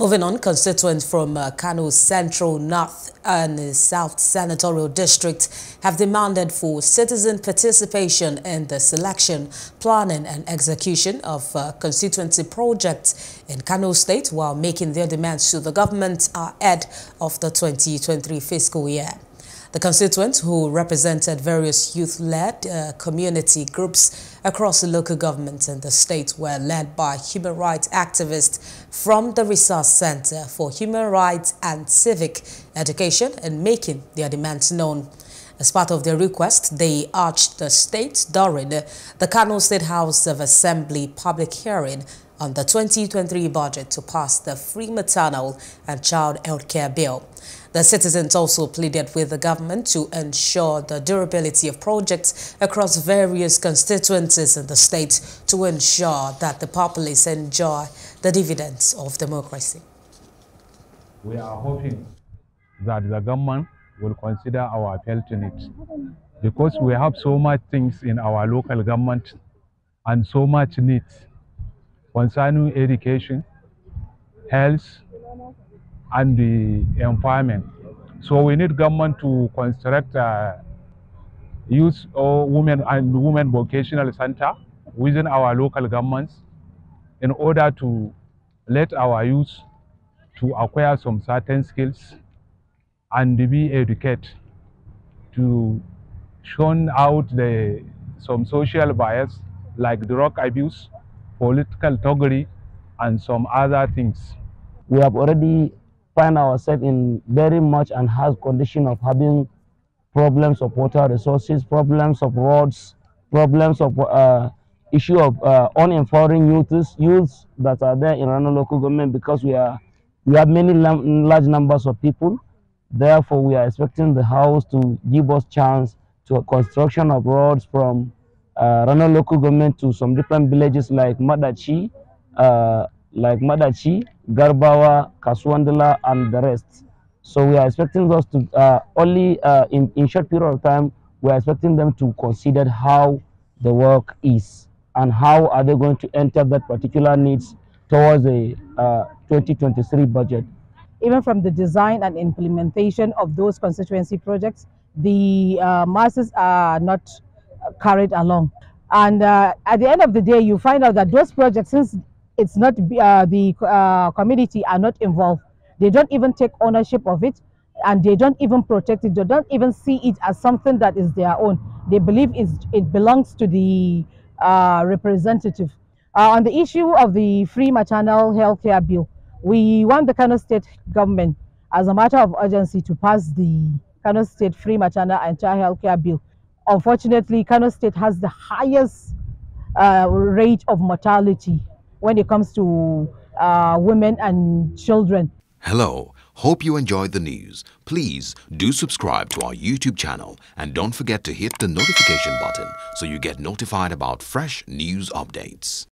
Moving on, constituents from uh, Kano Central, North and South Senatorial District have demanded for citizen participation in the selection, planning and execution of uh, constituency projects in Kano State while making their demands to the government ahead of the 2023 fiscal year. The constituents who represented various youth-led uh, community groups across the local government in the state were led by human rights activists from the Resource Center for Human Rights and Civic Education and making their demands known. As part of their request, they urged the state during the Kano State House of Assembly public hearing on the 2023 budget to pass the free maternal and child health care bill. The citizens also pleaded with the government to ensure the durability of projects across various constituencies in the state to ensure that the populace enjoy the dividends of democracy. We are hoping that the government will consider our appeal to it because we have so much things in our local government and so much needs concerning education, health, and the environment. So we need government to construct a youth or women and women vocational center within our local governments in order to let our youth to acquire some certain skills and be educated to shun out the some social bias like drug abuse political thuggery, and some other things. We have already find ourselves in very much and hard condition of having problems of water resources, problems of roads, problems of uh, issue of uh, unempowering youths, youths that are there in Rano local government because we are we have many large numbers of people. Therefore, we are expecting the house to give us chance to a construction of roads from uh, Rano local government to some different villages like Madachi, uh, like Madachi, Garbawa, Kaswandala, and the rest. So we are expecting those to uh, only uh, in, in short period of time, we are expecting them to consider how the work is and how are they going to enter that particular needs towards the uh, 2023 budget. Even from the design and implementation of those constituency projects, the uh, masses are not carried along. And uh, at the end of the day, you find out that those projects, since it's not uh, the uh, community are not involved, they don't even take ownership of it and they don't even protect it. They don't even see it as something that is their own. They believe it belongs to the uh, representative. Uh, on the issue of the free maternal health care bill, we want the Kano state government, as a matter of urgency, to pass the Kano state free maternal and child health care bill Unfortunately, Kano State has the highest uh, rate of mortality when it comes to uh, women and children. Hello. Hope you enjoyed the news. Please do subscribe to our YouTube channel and don't forget to hit the notification button so you get notified about fresh news updates.